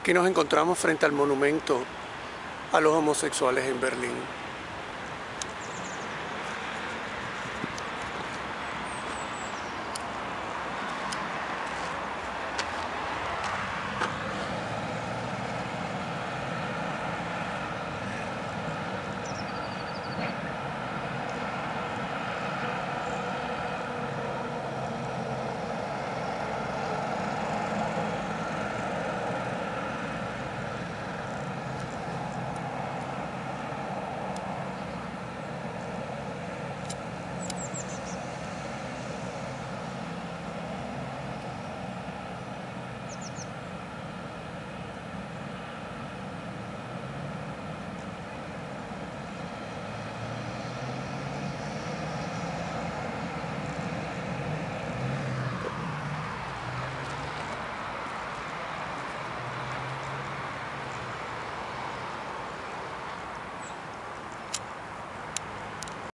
Aquí nos encontramos frente al monumento a los homosexuales en Berlín.